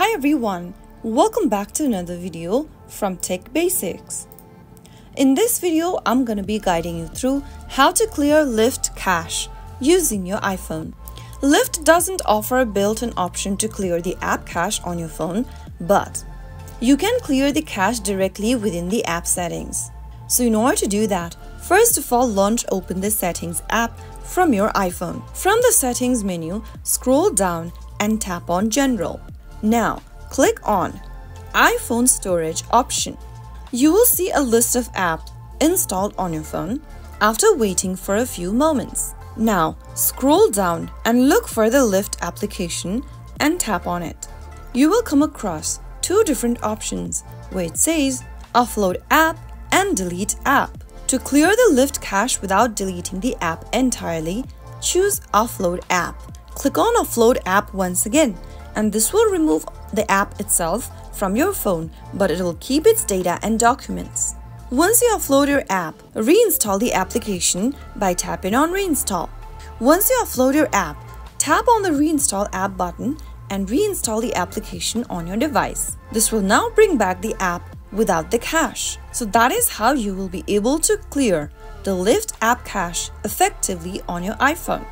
Hi everyone, welcome back to another video from Tech Basics. In this video, I'm going to be guiding you through how to clear Lyft cache using your iPhone. Lyft doesn't offer a built-in option to clear the app cache on your phone, but you can clear the cache directly within the app settings. So in order to do that, first of all launch open the settings app from your iPhone. From the settings menu, scroll down and tap on general. Now click on iPhone storage option. You will see a list of apps installed on your phone after waiting for a few moments. Now scroll down and look for the Lyft application and tap on it. You will come across two different options where it says offload app and delete app. To clear the Lyft cache without deleting the app entirely, choose Offload App. Click on Offload App once again, and this will remove the app itself from your phone, but it will keep its data and documents. Once you offload your app, reinstall the application by tapping on Reinstall. Once you offload your app, tap on the Reinstall App button and reinstall the application on your device. This will now bring back the app without the cache. So that is how you will be able to clear the Lyft app cache effectively on your iPhone.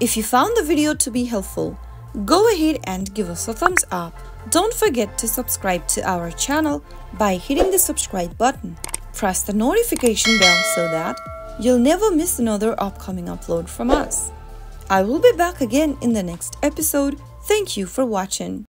If you found the video to be helpful, go ahead and give us a thumbs up. Don't forget to subscribe to our channel by hitting the subscribe button. Press the notification bell so that you'll never miss another upcoming upload from us. I will be back again in the next episode. Thank you for watching.